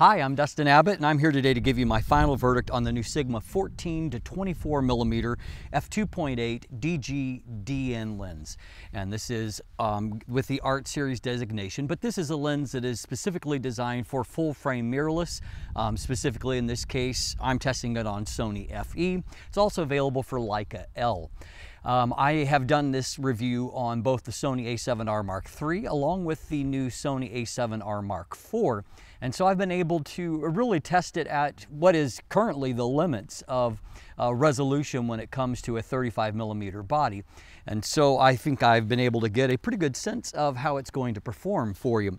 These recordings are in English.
Hi, I'm Dustin Abbott, and I'm here today to give you my final verdict on the new Sigma 14 to 24 millimeter f2.8 DGDN lens. And this is um, with the Art Series designation, but this is a lens that is specifically designed for full frame mirrorless. Um, specifically in this case, I'm testing it on Sony FE. It's also available for Leica L. Um, I have done this review on both the Sony a7R Mark III along with the new Sony a7R Mark IV. And so I've been able to really test it at what is currently the limits of uh, resolution when it comes to a 35 millimeter body. And so I think I've been able to get a pretty good sense of how it's going to perform for you.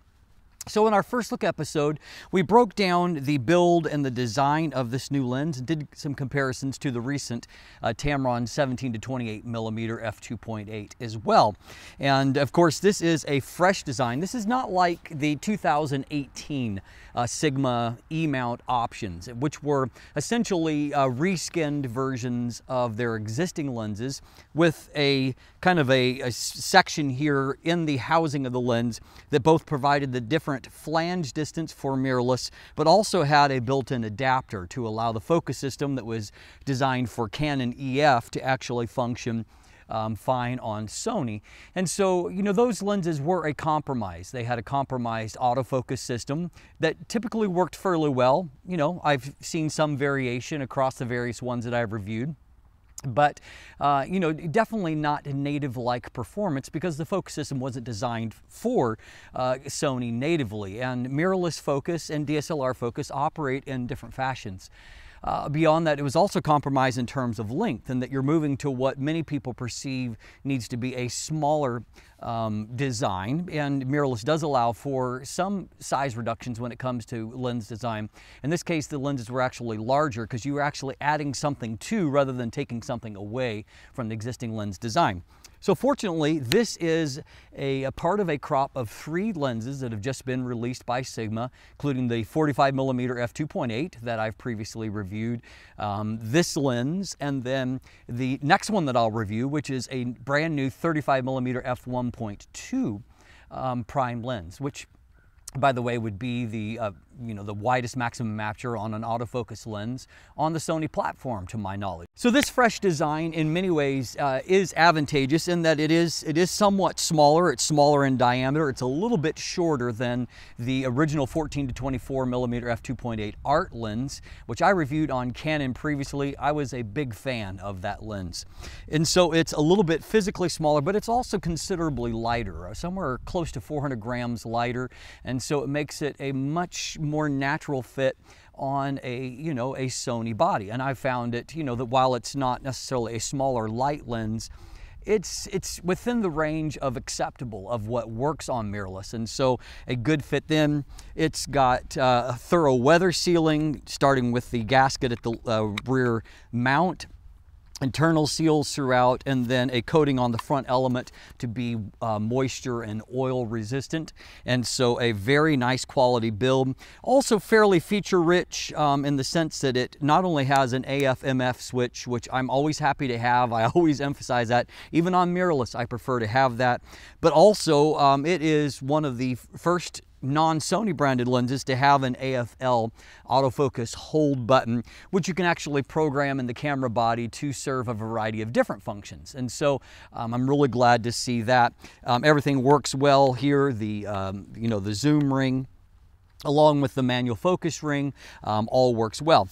So in our first look episode, we broke down the build and the design of this new lens and did some comparisons to the recent uh, Tamron 17 to 28 millimeter f2.8 as well. And of course, this is a fresh design. This is not like the 2018 uh, Sigma E-mount options, which were essentially uh, reskinned versions of their existing lenses with a kind of a, a section here in the housing of the lens that both provided the different different flange distance for mirrorless, but also had a built-in adapter to allow the focus system that was designed for Canon EF to actually function um, fine on Sony. And so, you know, those lenses were a compromise. They had a compromised autofocus system that typically worked fairly well. You know, I've seen some variation across the various ones that I've reviewed but uh, you know definitely not native like performance because the focus system wasn't designed for uh, Sony natively and mirrorless focus and DSLR focus operate in different fashions. Uh, beyond that, it was also compromised in terms of length and that you're moving to what many people perceive needs to be a smaller um, design. And mirrorless does allow for some size reductions when it comes to lens design. In this case, the lenses were actually larger because you were actually adding something to rather than taking something away from the existing lens design. So fortunately, this is a, a, part of a crop of three lenses that have just been released by Sigma, including the 45 millimeter f2.8 that I've previously reviewed, um, this lens, and then the next one that I'll review, which is a brand new 35 millimeter f1.2 um, prime lens, which by the way, would be the uh, you know the widest maximum aperture on an autofocus lens on the Sony platform, to my knowledge. So this fresh design, in many ways, uh, is advantageous in that it is it is somewhat smaller. It's smaller in diameter. It's a little bit shorter than the original 14 to 24 millimeter f2.8 art lens, which I reviewed on Canon previously. I was a big fan of that lens, and so it's a little bit physically smaller, but it's also considerably lighter, uh, somewhere close to 400 grams lighter, and and so it makes it a much more natural fit on a you know a Sony body. And I found it you know that while it's not necessarily a smaller light lens it's it's within the range of acceptable of what works on mirrorless. And so a good fit then it's got uh, a thorough weather sealing starting with the gasket at the uh, rear mount internal seals throughout and then a coating on the front element to be uh, moisture and oil resistant. And so a very nice quality build. Also fairly feature rich um, in the sense that it not only has an AF-MF switch which I'm always happy to have I always emphasize that. Even on mirrorless I prefer to have that. But also um, it is one of the first non-Sony branded lenses to have an AFL autofocus hold button, which you can actually program in the camera body to serve a variety of different functions. And so um, I'm really glad to see that. Um, everything works well here. The, um, you know, the zoom ring along with the manual focus ring um, all works well.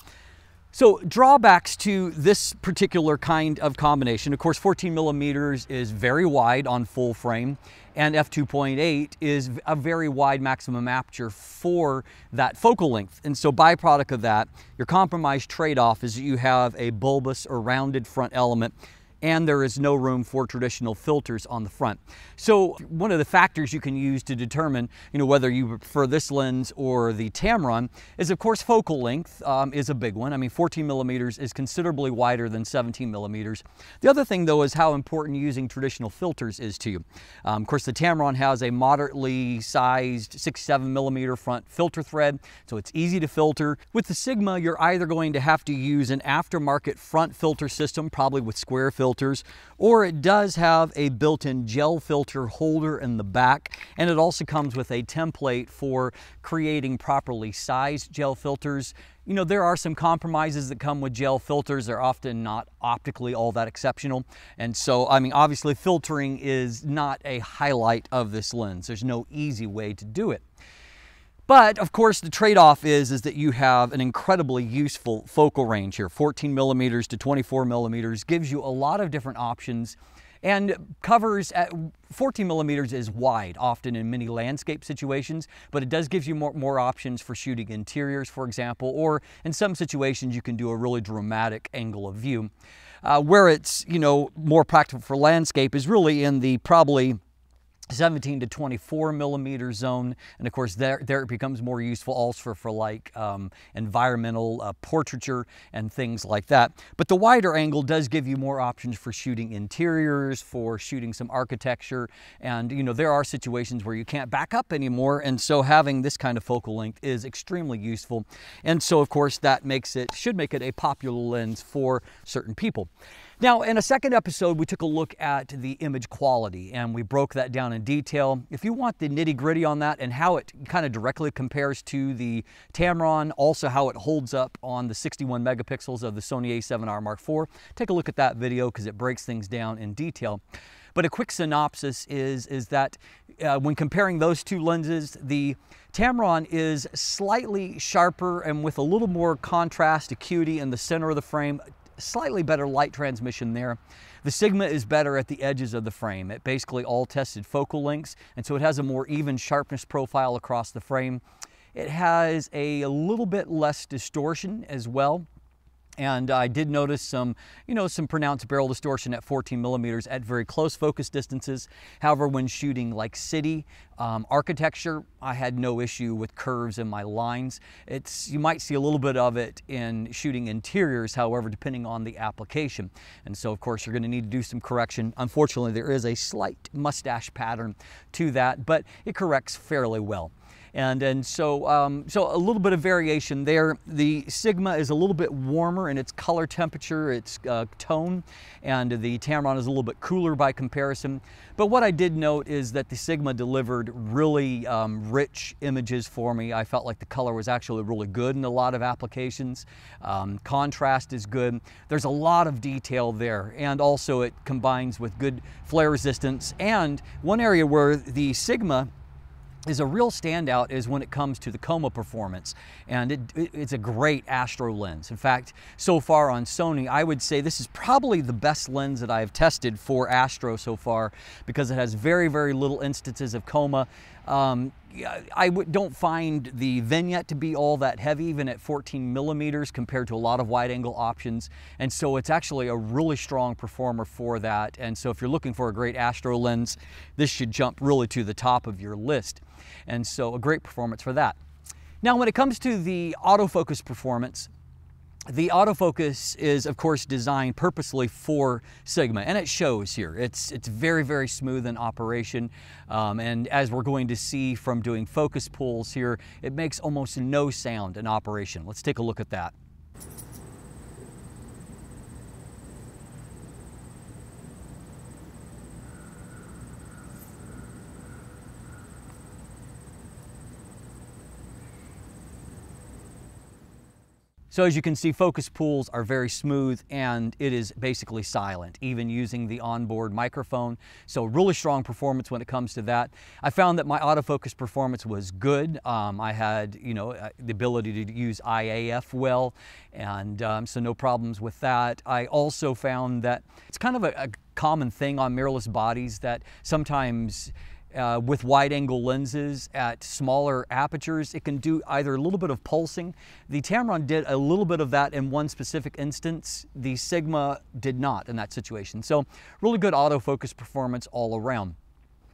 So drawbacks to this particular kind of combination, of course 14 millimeters is very wide on full frame and f2.8 is a very wide maximum aperture for that focal length. And so byproduct of that, your compromise trade-off is that you have a bulbous or rounded front element and there is no room for traditional filters on the front. So one of the factors you can use to determine you know, whether you prefer this lens or the Tamron is of course focal length um, is a big one. I mean 14 millimeters is considerably wider than 17 millimeters. The other thing though is how important using traditional filters is to you. Um, of course the Tamron has a moderately sized 6 7 millimeter front filter thread so it's easy to filter. With the Sigma you're either going to have to use an aftermarket front filter system probably with square filter filters, or it does have a built-in gel filter holder in the back, and it also comes with a template for creating properly sized gel filters. You know, there are some compromises that come with gel filters. They're often not optically all that exceptional. And so, I mean, obviously filtering is not a highlight of this lens. There's no easy way to do it. But of course, the trade-off is, is that you have an incredibly useful focal range here. 14 millimeters to 24 millimeters gives you a lot of different options and covers at 14 millimeters is wide often in many landscape situations but it does give you more, more options for shooting interiors for example or in some situations you can do a really dramatic angle of view uh, where it's you know more practical for landscape is really in the probably 17 to 24 millimeter zone. And of course there, there it becomes more useful also for, like um, environmental uh, portraiture and things like that. But the wider angle does give you more options for shooting interiors for shooting some architecture. And you know there are situations where you can't back up anymore. And so having this kind of focal length is extremely useful. And so of course that makes it should make it a popular lens for certain people now, in a second episode, we took a look at the image quality and we broke that down in detail. If you want the nitty gritty on that and how it kind of directly compares to the Tamron, also how it holds up on the 61 megapixels of the Sony a7R Mark IV, take a look at that video because it breaks things down in detail. But a quick synopsis is, is that uh, when comparing those two lenses, the Tamron is slightly sharper and with a little more contrast acuity in the center of the frame slightly better light transmission there. The Sigma is better at the edges of the frame. It basically all tested focal lengths, and so it has a more even sharpness profile across the frame. It has a, little bit less distortion as well. And I did notice some, you know, some pronounced barrel distortion at 14 millimeters at very close focus distances. However, when shooting like city um, architecture, I had no issue with curves in my lines. It's, you might see a little bit of it in shooting interiors, however, depending on the application. And so, of course, you're gonna need to do some correction. Unfortunately, there is a slight mustache pattern to that, but it corrects fairly well. And, and so, um, so a little bit of variation there. The Sigma is a little bit warmer in its color temperature, its uh, tone, and the Tamron is a little bit cooler by comparison. But what I did note is that the Sigma delivered really um, rich images for me. I felt like the color was actually really good in a lot of applications. Um, contrast is good. There's a lot of detail there. And also it combines with good flare resistance. And one area where the Sigma is a real standout is when it comes to the coma performance. And it, it, it's a great astro lens. In fact so far on Sony I would say this is probably the best lens that I've tested for astro so far because it has very very little instances of coma. Um, I don't find the vignette to be all that heavy, even at 14 millimeters compared to a lot of wide angle options. And so it's actually a really strong performer for that. And so if you're looking for a great Astro lens, this should jump really to the top of your list. And so a great performance for that. Now, when it comes to the autofocus performance, the autofocus is, of course, designed purposely for Sigma, and it shows here. It's, it's very, very smooth in operation, um, and as we're going to see from doing focus pulls here, it makes almost no sound in operation. Let's take a look at that. So as you can see, focus pulls are very smooth and it is basically silent, even using the onboard microphone. So really strong performance when it comes to that. I found that my autofocus performance was good. Um, I had, you know, uh, the ability to use Eye AF well, and um, so no problems with that. I also found that it's kind of a, a common thing on mirrorless bodies that sometimes uh, with wide angle lenses at smaller apertures, it can do either a little bit of pulsing. The Tamron did a little bit of that in one specific instance. The Sigma did not in that situation. So really good autofocus performance all around.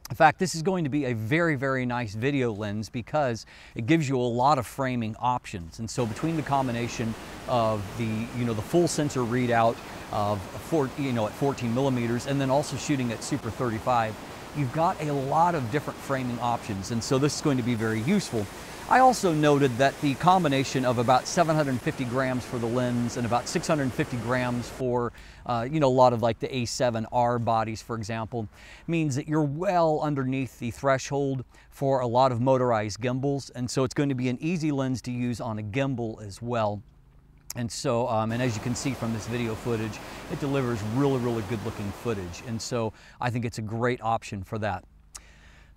In fact, this is going to be a very, very nice video lens because it gives you a lot of framing options. And so between the combination of the, you know, the full sensor readout of, four, you know, at 14 millimeters and then also shooting at Super 35, you've got a lot of different framing options, and so this is going to be very useful. I also noted that the combination of about 750 grams for the lens and about 650 grams for, uh, you know, a lot of like the A7R bodies, for example, means that you're well underneath the threshold for a lot of motorized gimbals. And so it's going to be an easy lens to use on a gimbal as well. And so, um, and as you can see from this video footage, it delivers really, really good looking footage. And so I think it's a great option for that.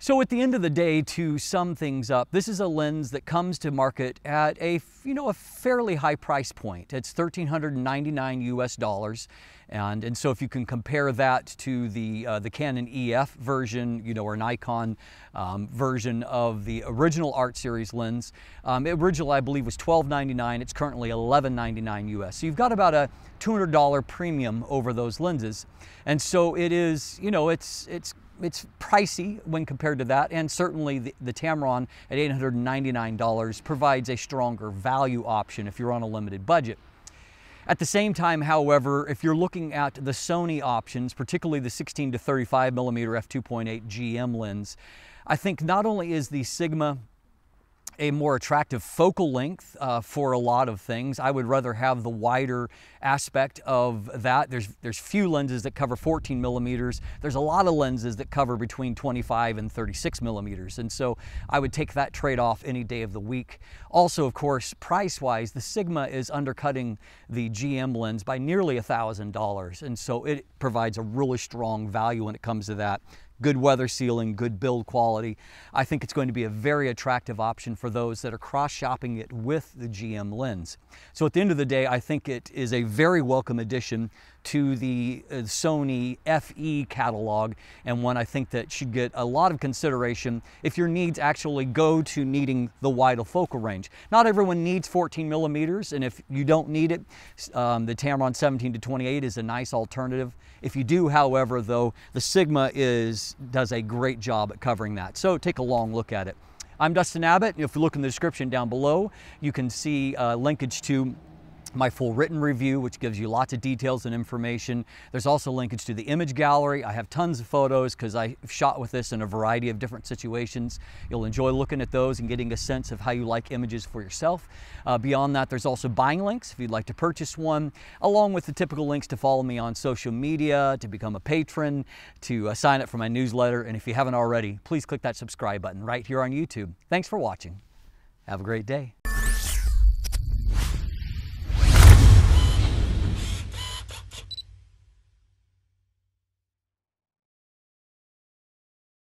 So at the end of the day, to sum things up, this is a lens that comes to market at a, you know, a fairly high price point. It's 1,399 US dollars. And, and so if you can compare that to the, uh, the Canon EF version, you know, or Nikon um, version of the original Art Series lens, um, originally I believe was $12.99. It's currently $11.99 US. So you've got about a $200 premium over those lenses. And so it is, you know, it's, it's it's pricey when compared to that, and certainly the, the Tamron at $899 provides a stronger value option if you're on a limited budget. At the same time, however, if you're looking at the Sony options, particularly the 16 to 35 millimeter f2.8 GM lens, I think not only is the Sigma a more attractive focal length uh, for a lot of things. I would rather have the wider aspect of that. There's, there's few lenses that cover 14 millimeters. There's a lot of lenses that cover between 25 and 36 millimeters. And so I would take that trade-off any day of the week. Also, of course, price-wise, the Sigma is undercutting the GM lens by nearly a $1,000. And so it provides a really strong value when it comes to that good weather sealing, good build quality. I think it's going to be a very attractive option for those that are cross-shopping it with the GM lens. So at the end of the day, I think it is a very welcome addition to the uh, Sony FE catalog and one I think that should get a lot of consideration if your needs actually go to needing the wider focal range. Not everyone needs 14 millimeters and if you don't need it, um, the Tamron 17 to 28 is a nice alternative. If you do, however, though, the Sigma is does a great job at covering that. So take a long look at it. I'm Dustin Abbott. If you look in the description down below, you can see uh, linkage to my full written review, which gives you lots of details and information. There's also linkage to the image gallery. I have tons of photos because I've shot with this in a variety of different situations. You'll enjoy looking at those and getting a sense of how you like images for yourself. Uh, beyond that, there's also buying links if you'd like to purchase one, along with the typical links to follow me on social media, to become a patron, to uh, sign up for my newsletter. And if you haven't already, please click that subscribe button right here on YouTube. Thanks for watching. Have a great day.